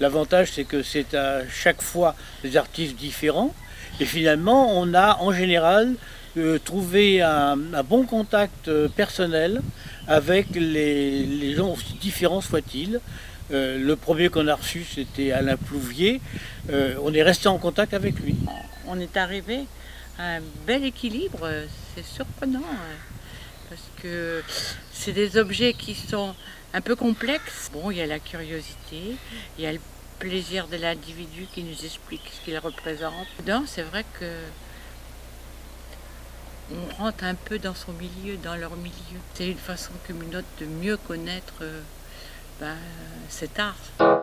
L'avantage, c'est que c'est à chaque fois des artistes différents. Et finalement, on a en général euh, trouvé un, bon contact euh, personnel avec les, gens, aussi différents soient-ils. Euh, le premier qu'on a reçu, c'était Alain Plouvier. on est resté en contact avec lui. On est arrivé un bel équilibre. C'est surprenant parce que c'est des objets qui sont un peu complexes. Bon, il y a la curiosité, il y a le plaisir de l'individu qui nous explique ce qu'il représente. C'est vrai que on rentre un peu dans son milieu, dans leur milieu. C'est une façon comme une autre de mieux connaître euh, ben, cet art.